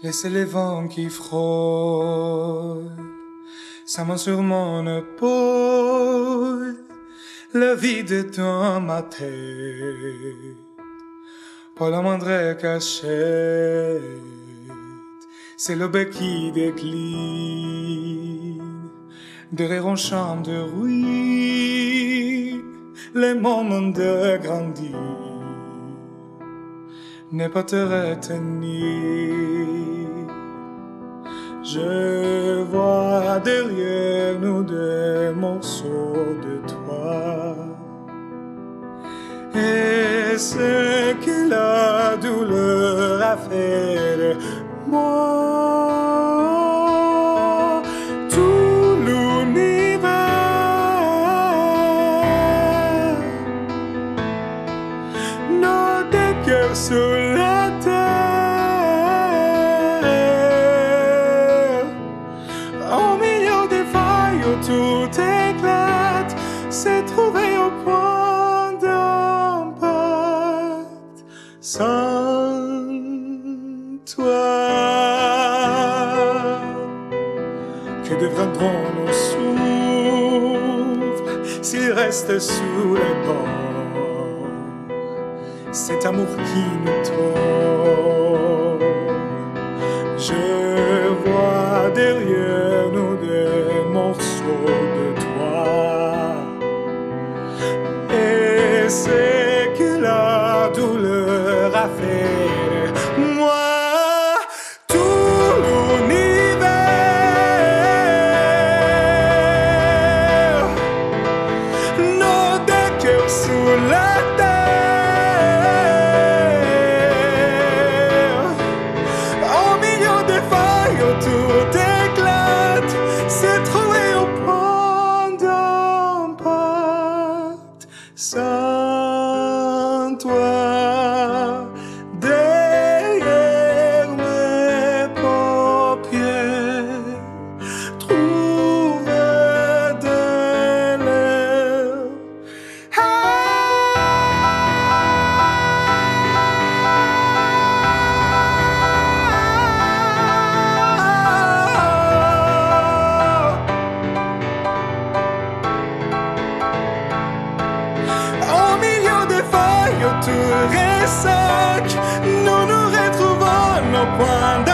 Laissez les vents qui frôlent sa main sur mon épaule, le vide dans ma tête, pas la moindre cachette, c'est le bec qui décline, derrière un champ de ruines, les moments de grandir n'est pas te retenir. Je vois derrière nous des morceaux de toi. Et ce que la douleur a fait de moi. Sur la terre. Au milieu des failles où tout éclate, s'est trouvé au point d'impact. Sans toi, que deviendront nos souffles s'ils restent sous les bords? Cet amour qui nous tord. Je vois derrière nous des morceaux de toi. Et c'est que la douleur a fait nous nous retrouvons au point